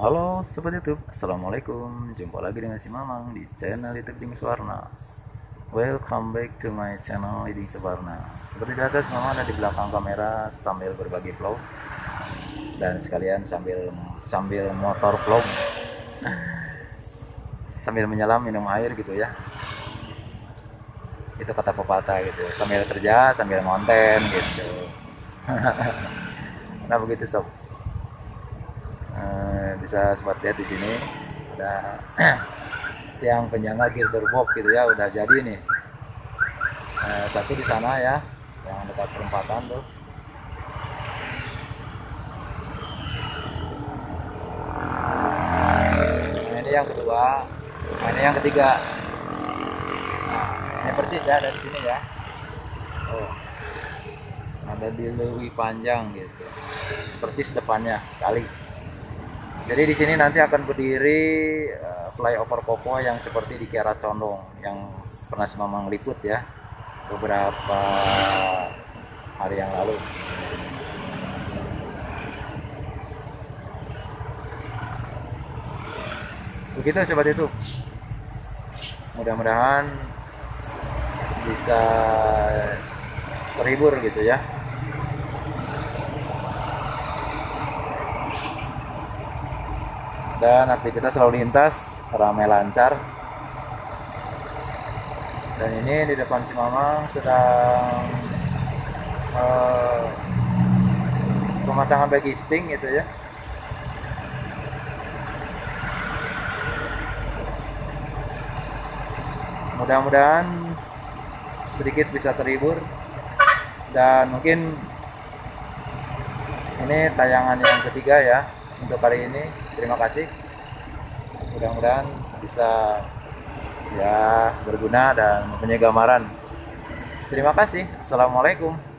Halo Sobat YouTube, Assalamualaikum. Jumpa lagi dengan si Mamang di channel YouTube Ding Suwarna. Welcome back to my channel Ding Suwarna. Seperti biasa si Mamang ada di belakang kamera sambil berbagi vlog. Dan sekalian sambil sambil motor vlog. Sambil menyelam minum air gitu ya. Itu kata pepatah gitu. Sambil kerja sambil konten gitu. Nah begitu sob bisa sobat lihat di sini. Ada tiang penyangga gearbox gitu ya udah jadi nih. Eh, satu di sana ya yang dekat perempatan tuh. Nah, ini yang kedua. Nah, ini yang ketiga. Nah, ini persis ya dari sini ya. Oh ada di lebih panjang gitu. Persis depannya kali jadi di sini nanti akan berdiri uh, flyover Popo yang seperti di Kiara Condong yang pernah si Mamang liput ya beberapa hari yang lalu. Begitu sobat itu. Mudah-mudahan bisa terhibur gitu ya. Dan aktivitas lalu lintas ramai lancar. Dan ini di depan si Mamang sedang uh, pemasangan sting gitu ya. Mudah-mudahan sedikit bisa terhibur. Dan mungkin ini tayangan yang ketiga ya untuk hari ini. Terima kasih. Mudah-mudahan bisa ya berguna dan mempunyai gambaran. Terima kasih. Assalamualaikum